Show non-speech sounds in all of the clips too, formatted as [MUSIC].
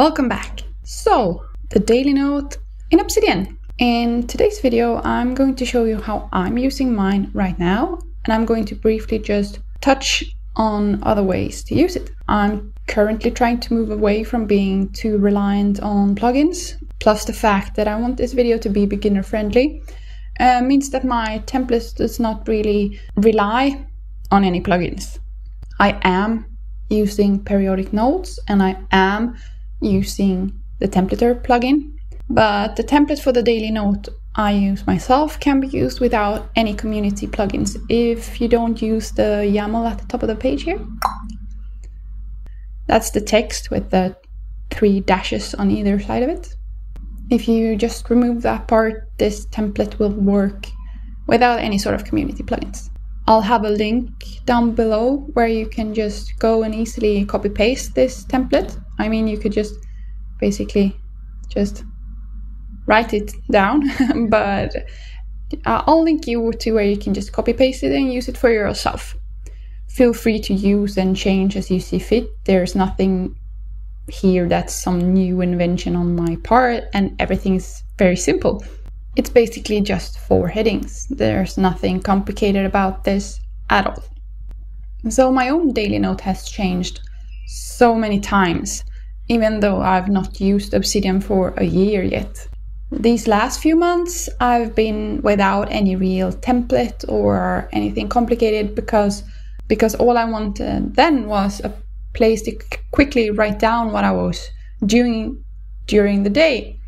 Welcome back. So, the daily note in Obsidian. In today's video, I'm going to show you how I'm using mine right now, and I'm going to briefly just touch on other ways to use it. I'm currently trying to move away from being too reliant on plugins, plus the fact that I want this video to be beginner friendly. Uh, means that my template does not really rely on any plugins. I am using periodic notes and I am using the templater plugin. But the template for the daily note I use myself can be used without any community plugins if you don't use the YAML at the top of the page here. That's the text with the three dashes on either side of it. If you just remove that part, this template will work without any sort of community plugins. I'll have a link down below where you can just go and easily copy paste this template. I mean, you could just basically just write it down, [LAUGHS] but uh, I'll link you to where you can just copy paste it and use it for yourself. Feel free to use and change as you see fit. There's nothing here that's some new invention on my part, and everything is very simple. It's basically just four headings. There's nothing complicated about this at all. So, my own daily note has changed so many times, even though I've not used Obsidian for a year yet. These last few months, I've been without any real template or anything complicated because because all I wanted then was a place to quickly write down what I was doing during the day.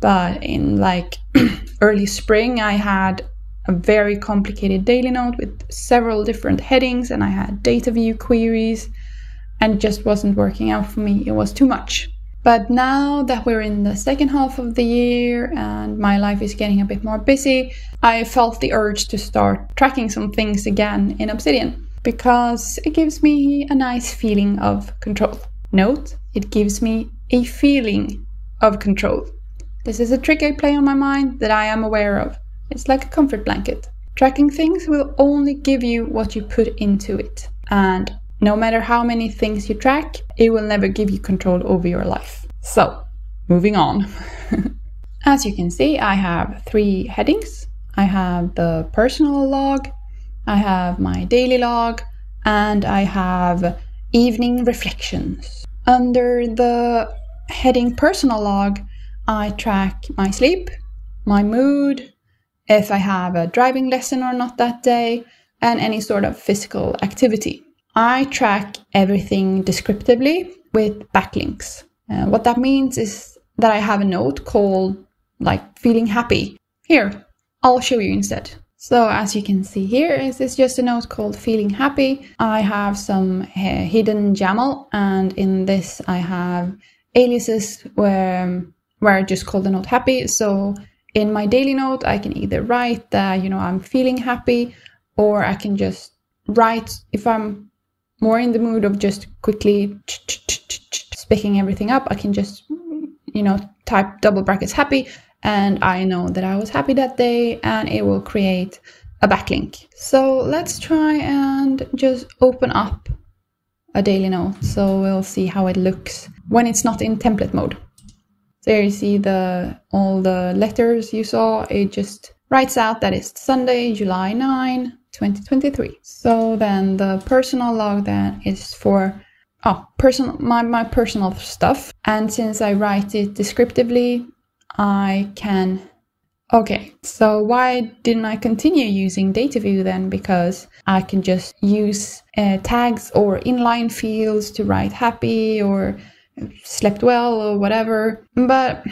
But in like [CLEARS THROAT] early spring, I had a very complicated daily note with several different headings, and I had data view queries, and just wasn't working out for me. It was too much. But now that we're in the second half of the year and my life is getting a bit more busy, I felt the urge to start tracking some things again in Obsidian because it gives me a nice feeling of control. Note, it gives me a feeling of control. This is a trick I play on my mind that I am aware of. It's like a comfort blanket. Tracking things will only give you what you put into it. And no matter how many things you track, it will never give you control over your life. So, moving on. [LAUGHS] As you can see, I have three headings. I have the personal log, I have my daily log, and I have evening reflections. Under the heading personal log, I track my sleep, my mood, if I have a driving lesson or not that day, and any sort of physical activity. I track everything descriptively with backlinks. Uh, what that means is that I have a note called like feeling happy. Here, I'll show you instead. So as you can see here, this is just a note called feeling happy. I have some uh, hidden YAML and in this I have aliases where, where I just call the note happy. So in my daily note, I can either write that, you know, I'm feeling happy or I can just write if I'm more in the mood of just quickly picking everything up, I can just, you know, type double brackets happy and I know that I was happy that day and it will create a backlink. So let's try and just open up a daily note so we'll see how it looks when it's not in template mode. There you see the all the letters you saw. It just writes out that it's Sunday, July 9, 2023. So then the personal log then is for oh personal my, my personal stuff. And since I write it descriptively, I can Okay, so why didn't I continue using data view then? Because I can just use uh, tags or inline fields to write happy or slept well or whatever. But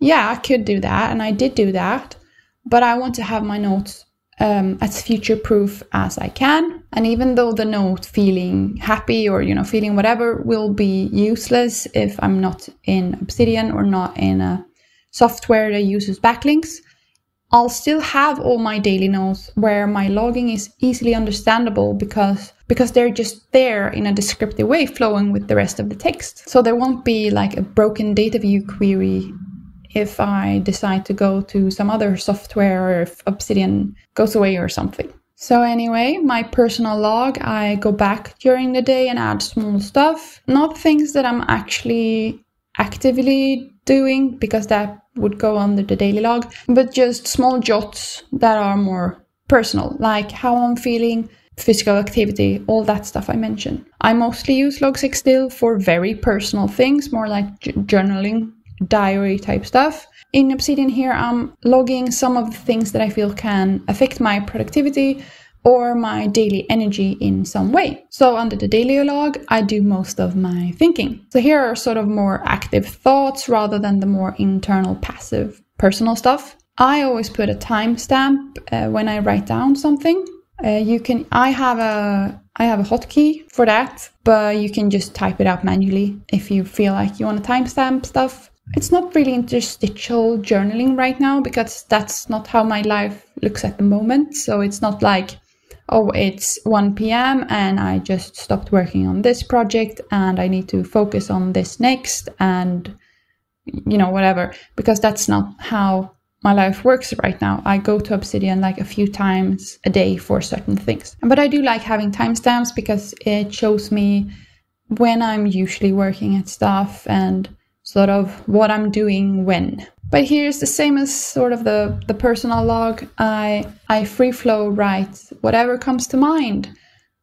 yeah, I could do that, and I did do that. But I want to have my notes um, as future proof as I can. And even though the note feeling happy or you know feeling whatever will be useless if I'm not in Obsidian or not in a software that uses backlinks, I'll still have all my daily notes where my logging is easily understandable because because they're just there in a descriptive way flowing with the rest of the text. So there won't be like a broken data view query if I decide to go to some other software or if Obsidian goes away or something. So anyway, my personal log, I go back during the day and add small stuff, not things that I'm actually actively doing because that would go under the daily log, but just small jots that are more personal, like how I'm feeling, physical activity, all that stuff I mentioned. I mostly use Logseq still for very personal things, more like journaling, diary type stuff. In Obsidian here, I'm logging some of the things that I feel can affect my productivity or my daily energy in some way. So under the daily log, I do most of my thinking. So here are sort of more active thoughts rather than the more internal passive personal stuff. I always put a timestamp uh, when I write down something. Uh, you can I have a I have a hotkey for that, but you can just type it out manually if you feel like you want to timestamp stuff. It's not really interstitial journaling right now because that's not how my life looks at the moment. So it's not like oh, it's 1 p.m. and I just stopped working on this project and I need to focus on this next and, you know, whatever, because that's not how my life works right now. I go to Obsidian like a few times a day for certain things. But I do like having timestamps because it shows me when I'm usually working at stuff and sort of what I'm doing when. But here's the same as sort of the, the personal log. I I free flow write whatever comes to mind.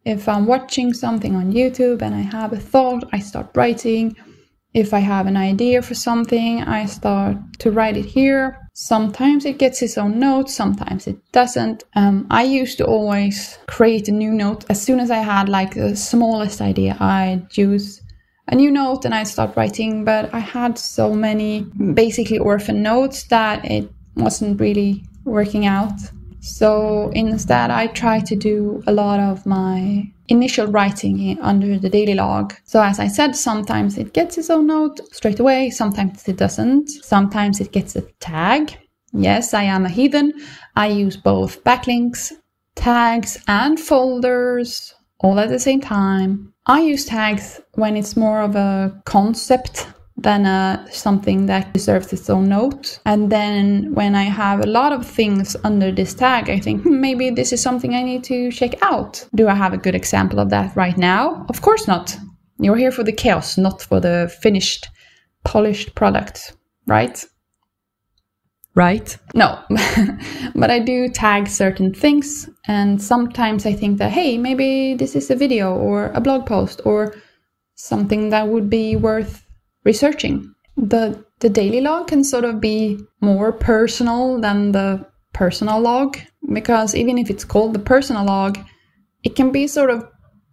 If I'm watching something on YouTube and I have a thought, I start writing. If I have an idea for something, I start to write it here. Sometimes it gets its own note, sometimes it doesn't. Um, I used to always create a new note as soon as I had like the smallest idea. I'd use a new note and I start writing, but I had so many basically orphan notes that it wasn't really working out. So instead, I try to do a lot of my initial writing under the daily log. So, as I said, sometimes it gets its own note straight away, sometimes it doesn't, sometimes it gets a tag. Yes, I am a heathen. I use both backlinks, tags, and folders all at the same time. I use tags when it's more of a concept than a, something that deserves its own note. And then when I have a lot of things under this tag, I think hmm, maybe this is something I need to check out. Do I have a good example of that right now? Of course not. You're here for the chaos, not for the finished, polished product, right? right? No, [LAUGHS] but I do tag certain things, and sometimes I think that, hey, maybe this is a video or a blog post or something that would be worth researching. The, the daily log can sort of be more personal than the personal log because even if it's called the personal log, it can be sort of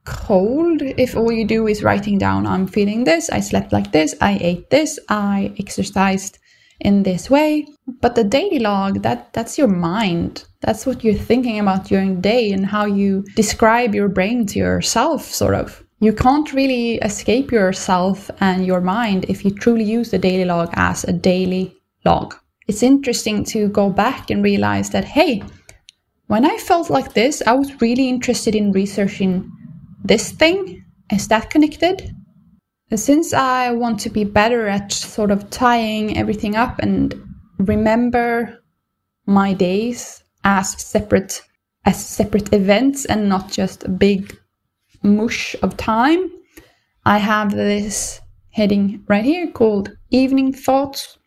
cold if all you do is writing down, I'm feeling this, I slept like this, I ate this, I exercised in this way. But the daily log, that that's your mind. That's what you're thinking about during the day and how you describe your brain to yourself, sort of. You can't really escape yourself and your mind if you truly use the daily log as a daily log. It's interesting to go back and realize that, hey, when I felt like this, I was really interested in researching this thing. Is that connected? Since I want to be better at sort of tying everything up and remember my days as separate as separate events and not just a big mush of time, I have this heading right here called evening thoughts.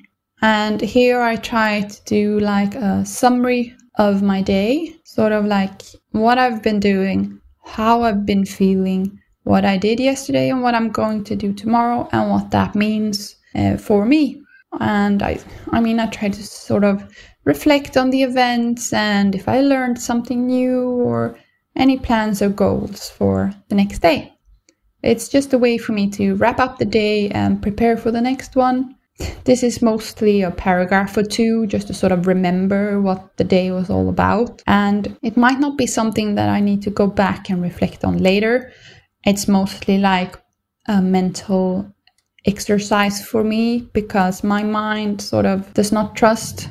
And here I try to do like a summary of my day, sort of like what I've been doing, how I've been feeling, what I did yesterday and what I'm going to do tomorrow and what that means uh, for me. And I, I mean, I try to sort of reflect on the events and if I learned something new or any plans or goals for the next day. It's just a way for me to wrap up the day and prepare for the next one. This is mostly a paragraph or two just to sort of remember what the day was all about. And it might not be something that I need to go back and reflect on later, it's mostly like a mental exercise for me because my mind sort of does not trust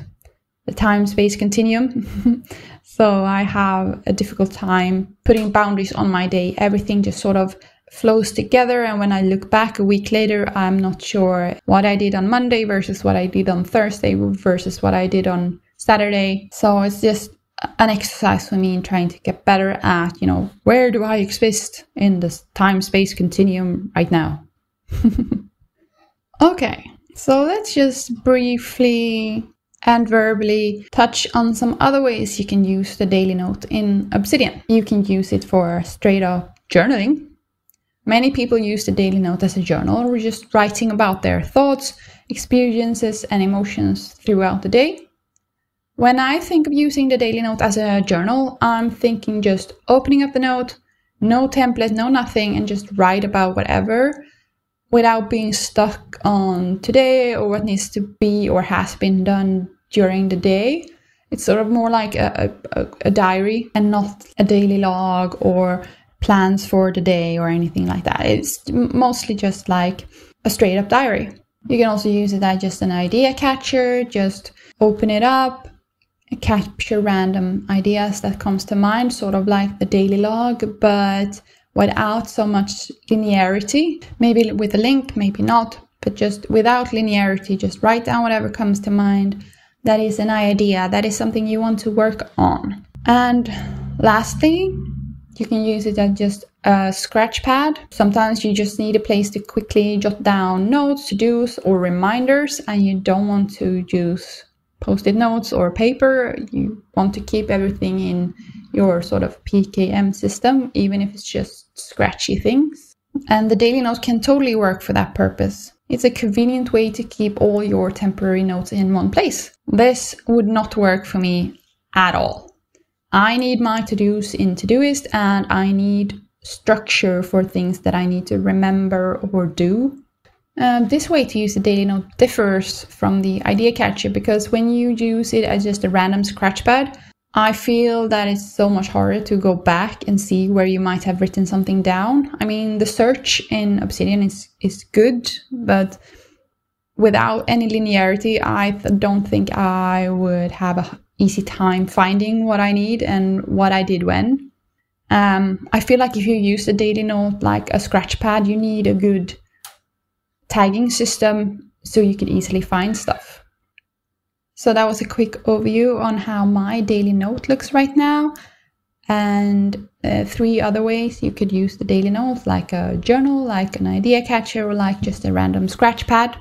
the time space continuum. [LAUGHS] so I have a difficult time putting boundaries on my day. Everything just sort of flows together. And when I look back a week later, I'm not sure what I did on Monday versus what I did on Thursday versus what I did on Saturday. So it's just an exercise for me in trying to get better at, you know, where do I exist in this time space continuum right now? [LAUGHS] okay, So let's just briefly and verbally touch on some other ways you can use the daily note in Obsidian. You can use it for straight up journaling. Many people use the daily note as a journal or just writing about their thoughts, experiences, and emotions throughout the day. When I think of using the daily note as a journal, I'm thinking just opening up the note, no template, no nothing, and just write about whatever without being stuck on today or what needs to be or has been done during the day. It's sort of more like a, a, a diary and not a daily log or plans for the day or anything like that. It's mostly just like a straight up diary. You can also use it as just an idea catcher, just open it up, capture random ideas that comes to mind, sort of like the daily log, but without so much linearity. Maybe with a link, maybe not, but just without linearity, just write down whatever comes to mind. That is an idea, that is something you want to work on. And lastly, you can use it as just a scratch pad. Sometimes you just need a place to quickly jot down notes, to dos, or reminders, and you don't want to use post it notes or paper. You want to keep everything in your sort of PKM system, even if it's just scratchy things. And the daily note can totally work for that purpose. It's a convenient way to keep all your temporary notes in one place. This would not work for me at all. I need my to dos in Todoist and I need structure for things that I need to remember or do. Um, this way to use the daily note differs from the idea catcher because when you use it as just a random scratch pad, I feel that it's so much harder to go back and see where you might have written something down. I mean, the search in Obsidian is, is good, but without any linearity, I don't think I would have an easy time finding what I need and what I did when. Um, I feel like if you use a daily note like a scratch pad, you need a good tagging system so you can easily find stuff. So that was a quick overview on how my daily note looks right now. And uh, three other ways you could use the daily note, like a journal, like an idea catcher, or like just a random scratch pad.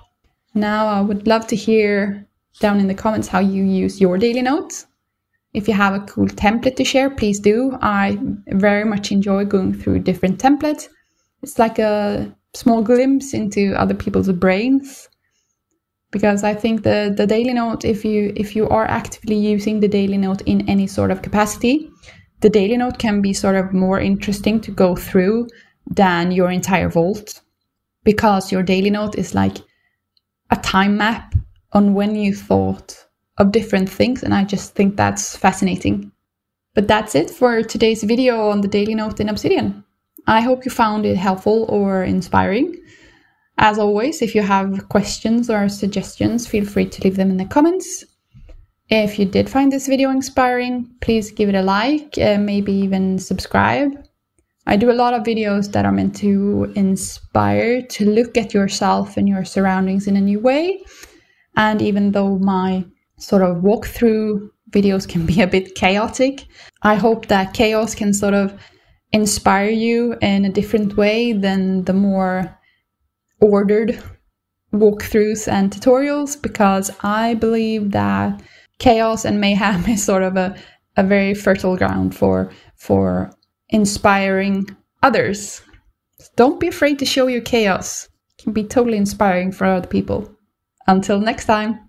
Now, I would love to hear down in the comments how you use your daily notes. If you have a cool template to share, please do. I very much enjoy going through different templates. It's like a small glimpse into other people's brains because I think the the daily note, if you if you are actively using the daily note in any sort of capacity, the daily note can be sort of more interesting to go through than your entire vault, because your daily note is like a time map on when you thought of different things, and I just think that's fascinating. But that's it for today's video on the daily note in Obsidian. I hope you found it helpful or inspiring. As always, if you have questions or suggestions, feel free to leave them in the comments. If you did find this video inspiring, please give it a like, uh, maybe even subscribe. I do a lot of videos that are meant to inspire to look at yourself and your surroundings in a new way. And even though my sort of walkthrough videos can be a bit chaotic, I hope that chaos can sort of inspire you in a different way than the more ordered walkthroughs and tutorials because I believe that chaos and mayhem [LAUGHS] is sort of a, a very fertile ground for for inspiring others. don't be afraid to show your chaos. It can be totally inspiring for other people. Until next time.